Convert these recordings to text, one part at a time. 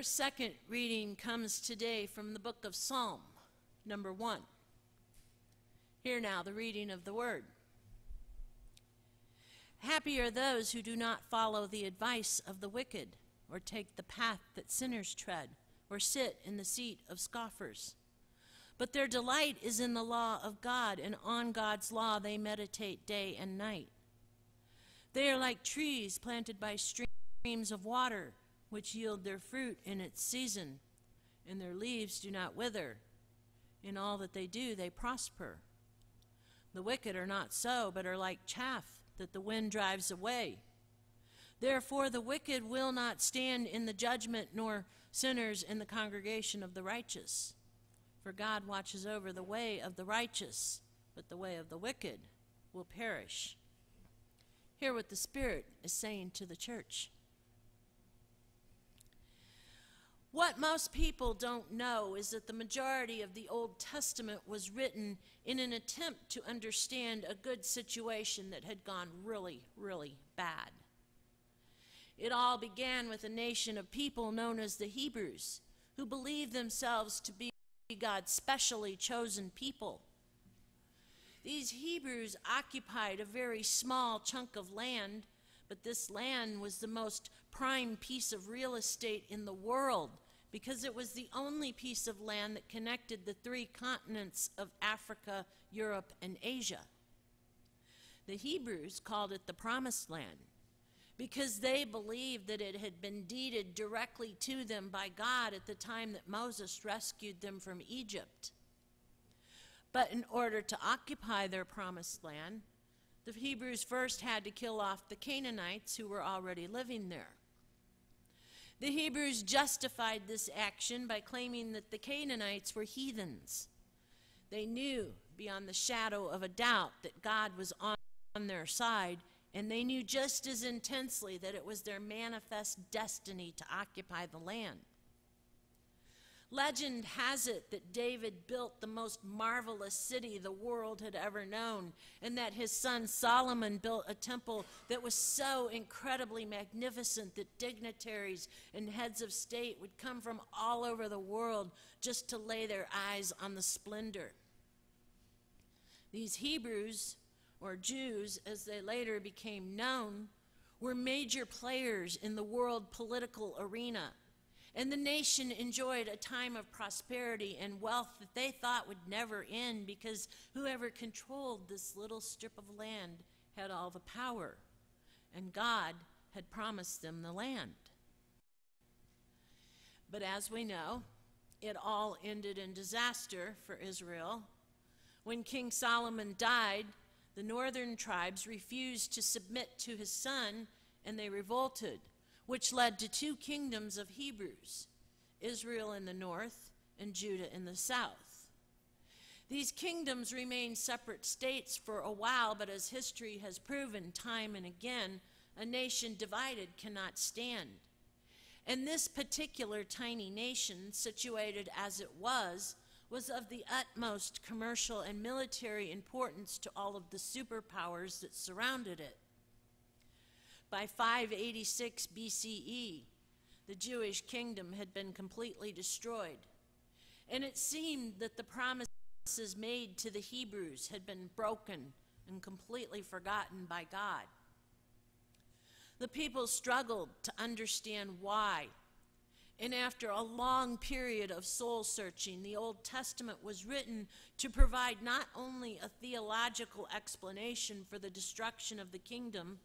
Our second reading comes today from the book of Psalm, number one. Hear now the reading of the word. Happy are those who do not follow the advice of the wicked, or take the path that sinners tread, or sit in the seat of scoffers. But their delight is in the law of God, and on God's law they meditate day and night. They are like trees planted by streams of water, which yield their fruit in its season, and their leaves do not wither. In all that they do, they prosper. The wicked are not so, but are like chaff that the wind drives away. Therefore, the wicked will not stand in the judgment, nor sinners in the congregation of the righteous. For God watches over the way of the righteous, but the way of the wicked will perish. Hear what the Spirit is saying to the church. What most people don't know is that the majority of the Old Testament was written in an attempt to understand a good situation that had gone really, really bad. It all began with a nation of people known as the Hebrews, who believed themselves to be God's specially chosen people. These Hebrews occupied a very small chunk of land, but this land was the most prime piece of real estate in the world because it was the only piece of land that connected the three continents of Africa, Europe, and Asia. The Hebrews called it the Promised Land because they believed that it had been deeded directly to them by God at the time that Moses rescued them from Egypt. But in order to occupy their promised land, the Hebrews first had to kill off the Canaanites who were already living there. The Hebrews justified this action by claiming that the Canaanites were heathens. They knew beyond the shadow of a doubt that God was on their side, and they knew just as intensely that it was their manifest destiny to occupy the land. Legend has it that David built the most marvelous city the world had ever known, and that his son Solomon built a temple that was so incredibly magnificent that dignitaries and heads of state would come from all over the world just to lay their eyes on the splendor. These Hebrews, or Jews as they later became known, were major players in the world political arena and the nation enjoyed a time of prosperity and wealth that they thought would never end because whoever controlled this little strip of land had all the power. And God had promised them the land. But as we know, it all ended in disaster for Israel. When King Solomon died, the northern tribes refused to submit to his son and they revolted which led to two kingdoms of Hebrews Israel in the north and Judah in the south. These kingdoms remained separate states for a while, but as history has proven time and again, a nation divided cannot stand. And this particular tiny nation, situated as it was, was of the utmost commercial and military importance to all of the superpowers that surrounded it. By 586 BCE, the Jewish kingdom had been completely destroyed. And it seemed that the promises made to the Hebrews had been broken and completely forgotten by God. The people struggled to understand why. And after a long period of soul searching, the Old Testament was written to provide not only a theological explanation for the destruction of the kingdom,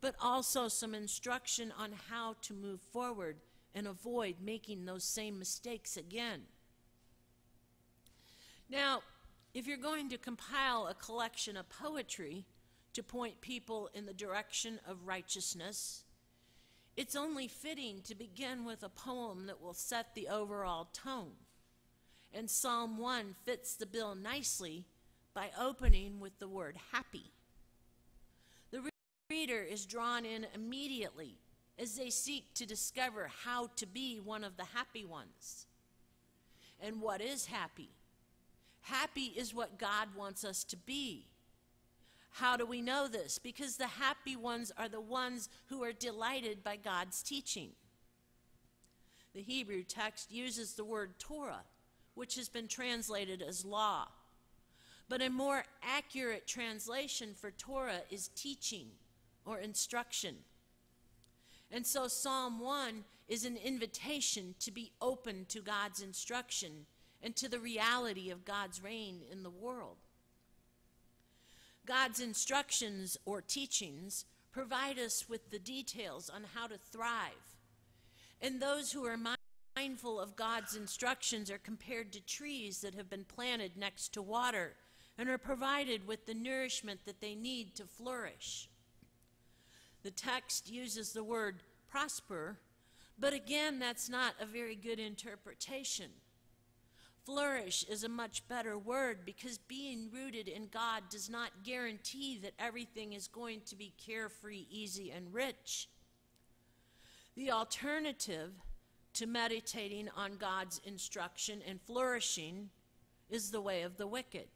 but also some instruction on how to move forward and avoid making those same mistakes again. Now, if you're going to compile a collection of poetry to point people in the direction of righteousness, it's only fitting to begin with a poem that will set the overall tone. And Psalm 1 fits the bill nicely by opening with the word happy reader is drawn in immediately as they seek to discover how to be one of the happy ones. And what is happy? Happy is what God wants us to be. How do we know this? Because the happy ones are the ones who are delighted by God's teaching. The Hebrew text uses the word Torah, which has been translated as law. But a more accurate translation for Torah is teaching or instruction. And so Psalm 1 is an invitation to be open to God's instruction and to the reality of God's reign in the world. God's instructions or teachings provide us with the details on how to thrive. And those who are mindful of God's instructions are compared to trees that have been planted next to water and are provided with the nourishment that they need to flourish. The text uses the word prosper, but again, that's not a very good interpretation. Flourish is a much better word because being rooted in God does not guarantee that everything is going to be carefree, easy, and rich. The alternative to meditating on God's instruction and flourishing is the way of the wicked.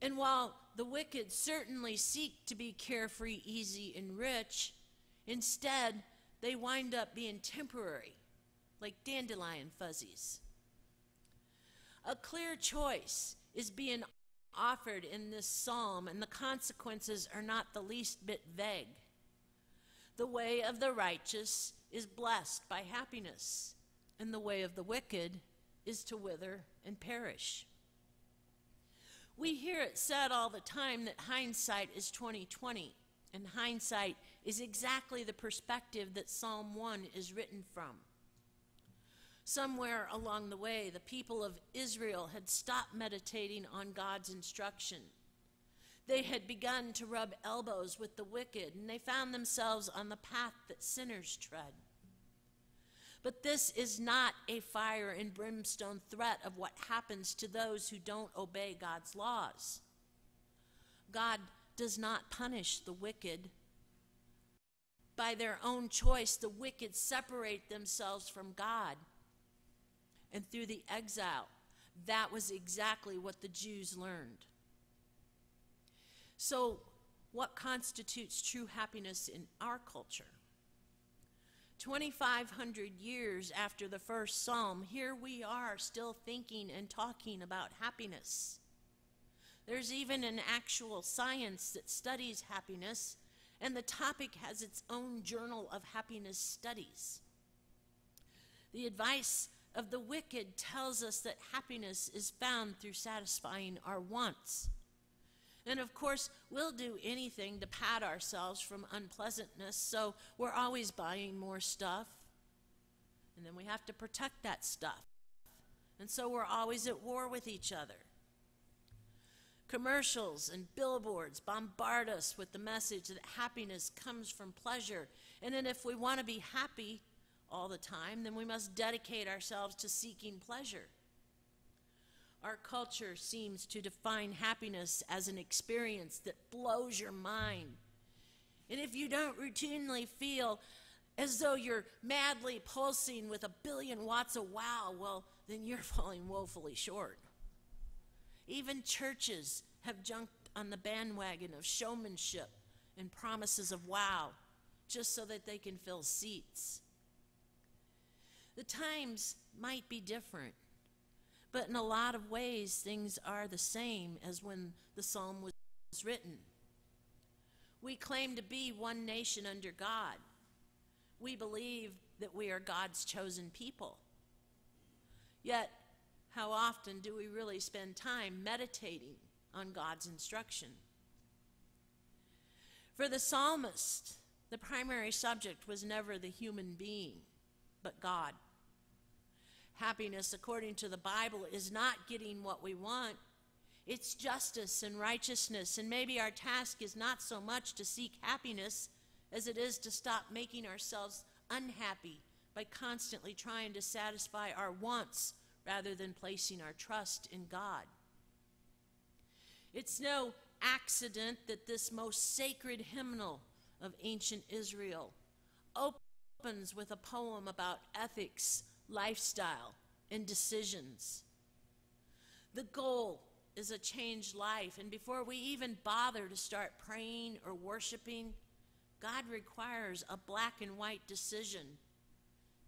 And while the wicked certainly seek to be carefree, easy, and rich, instead they wind up being temporary, like dandelion fuzzies. A clear choice is being offered in this psalm, and the consequences are not the least bit vague. The way of the righteous is blessed by happiness, and the way of the wicked is to wither and perish. We hear it said all the time that hindsight is 2020, and hindsight is exactly the perspective that Psalm 1 is written from. Somewhere along the way, the people of Israel had stopped meditating on God's instruction. They had begun to rub elbows with the wicked, and they found themselves on the path that sinners tread. But this is not a fire and brimstone threat of what happens to those who don't obey God's laws. God does not punish the wicked. By their own choice, the wicked separate themselves from God and through the exile. That was exactly what the Jews learned. So, what constitutes true happiness in our culture? 2,500 years after the first psalm, here we are still thinking and talking about happiness. There's even an actual science that studies happiness, and the topic has its own journal of happiness studies. The advice of the wicked tells us that happiness is found through satisfying our wants. And of course, we'll do anything to pad ourselves from unpleasantness, so we're always buying more stuff. And then we have to protect that stuff. And so we're always at war with each other. Commercials and billboards bombard us with the message that happiness comes from pleasure. And then if we want to be happy, all the time, then we must dedicate ourselves to seeking pleasure. Our culture seems to define happiness as an experience that blows your mind. And if you don't routinely feel as though you're madly pulsing with a billion watts of wow, well, then you're falling woefully short. Even churches have jumped on the bandwagon of showmanship and promises of wow just so that they can fill seats. The times might be different, but in a lot of ways, things are the same as when the psalm was written. We claim to be one nation under God. We believe that we are God's chosen people. Yet, how often do we really spend time meditating on God's instruction? For the psalmist, the primary subject was never the human being, but God. Happiness, according to the Bible, is not getting what we want. It's justice and righteousness. And maybe our task is not so much to seek happiness as it is to stop making ourselves unhappy by constantly trying to satisfy our wants rather than placing our trust in God. It's no accident that this most sacred hymnal of ancient Israel opens with a poem about ethics lifestyle, and decisions. The goal is a changed life, and before we even bother to start praying or worshiping, God requires a black and white decision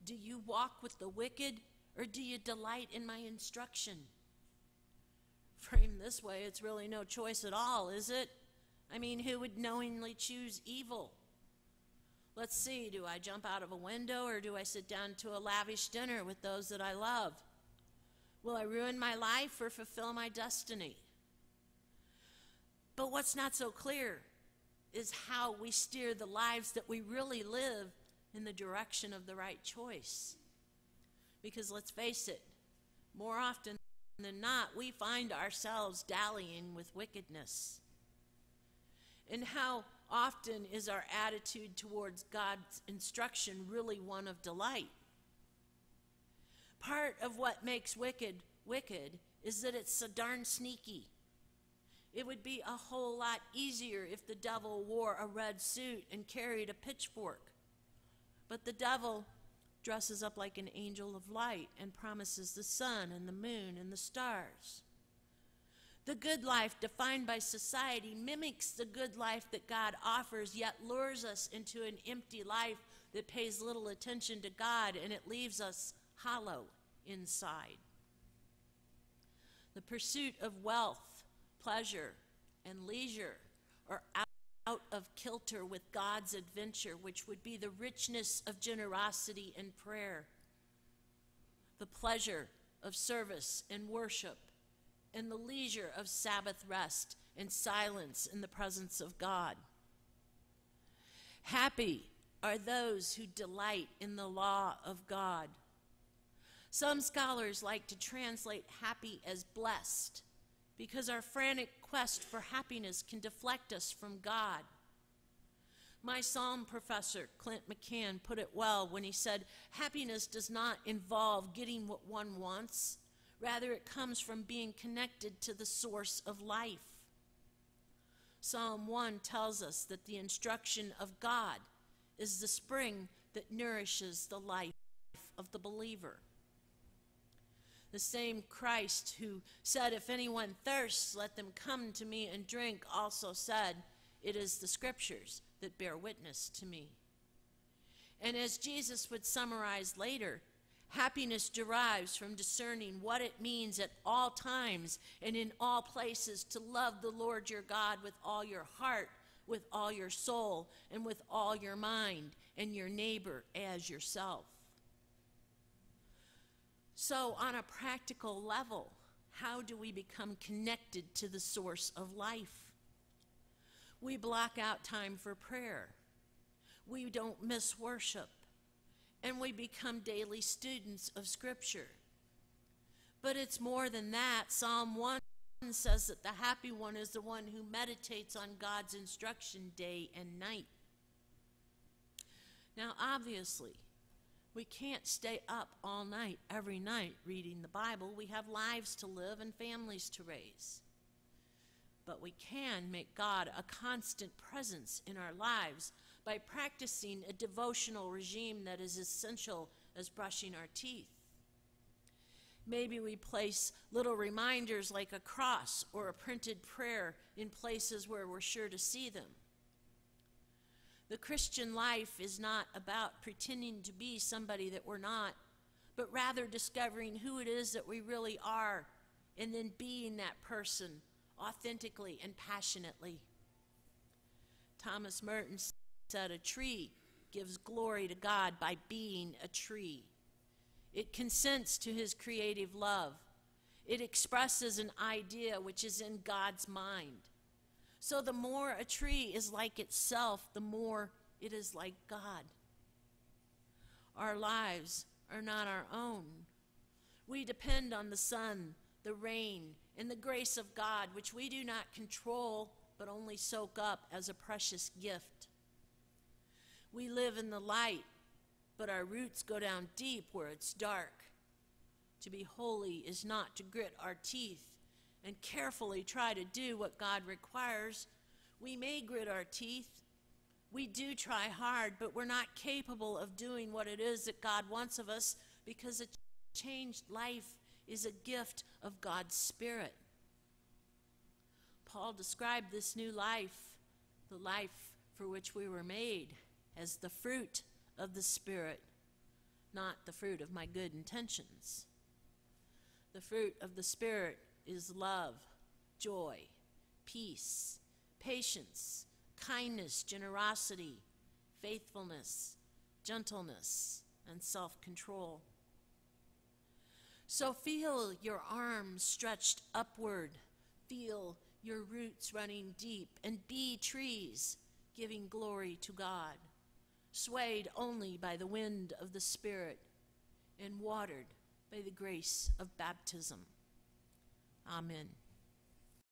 Do you walk with the wicked, or do you delight in my instruction? Framed this way, it's really no choice at all, is it? I mean, who would knowingly choose evil? Let's see, do I jump out of a window or do I sit down to a lavish dinner with those that I love? Will I ruin my life or fulfill my destiny? But what's not so clear is how we steer the lives that we really live in the direction of the right choice. Because let's face it, more often than not, we find ourselves dallying with wickedness. And how often is our attitude towards God's instruction really one of delight? Part of what makes wicked wicked is that it's so darn sneaky. It would be a whole lot easier if the devil wore a red suit and carried a pitchfork. But the devil dresses up like an angel of light and promises the sun and the moon and the stars. The good life defined by society mimics the good life that God offers, yet lures us into an empty life that pays little attention to God and it leaves us hollow inside. The pursuit of wealth, pleasure, and leisure are out of kilter with God's adventure, which would be the richness of generosity and prayer, the pleasure of service and worship, and the leisure of Sabbath rest and silence in the presence of God. Happy are those who delight in the law of God. Some scholars like to translate happy as blessed because our frantic quest for happiness can deflect us from God. My psalm professor, Clint McCann, put it well when he said, Happiness does not involve getting what one wants, rather, it comes from being connected to the source of life. Psalm 1 tells us that the instruction of God is the spring that nourishes the life of the believer. The same Christ who said, If anyone thirsts, let them come to me and drink, also said, It is the scriptures that bear witness to me. And as Jesus would summarize later, happiness derives from discerning what it means at all times and in all places to love the Lord your God with all your heart, with all your soul, and with all your mind, and your neighbor as yourself. So, on a practical level, how do we become connected to the source of life? We block out time for prayer. We don't miss worship. And we become daily students of Scripture. But it's more than that. Psalm 1 says that the happy one is the one who meditates on God's instruction day and night. Now, obviously, we can't stay up all night, every night, reading the Bible. We have lives to live and families to raise. But we can make God a constant presence in our lives by practicing a devotional regime that is essential as brushing our teeth. Maybe we place little reminders like a cross or a printed prayer in places where we're sure to see them. The Christian life is not about pretending to be somebody that we're not, but rather discovering who it is that we really are and then being that person authentically and passionately. Thomas Merton said, A tree gives glory to God by being a tree. It consents to his creative love. It expresses an idea which is in God's mind. So the more a tree is like itself, the more it is like God. Our lives are not our own. We depend on the sun, the rain, and the grace of God, which we do not control but only soak up as a precious gift. We live in the light, but our roots go down deep where it's dark. To be holy is not to grit our teeth and carefully try to do what God requires, we may grit our teeth. We do try hard, but we're not capable of doing what it is that God wants of us because a changed life is a gift of God's Spirit. Paul described this new life, the life for which we were made, as the fruit of the Spirit not the fruit of my good intentions. The fruit of the Spirit is love, joy, peace, patience, kindness, generosity, faithfulness, gentleness, and self control. So feel your arms stretched upward, feel your roots running deep, and be trees giving glory to God, swayed only by the wind of the Spirit and watered by the grace of baptism. Amen.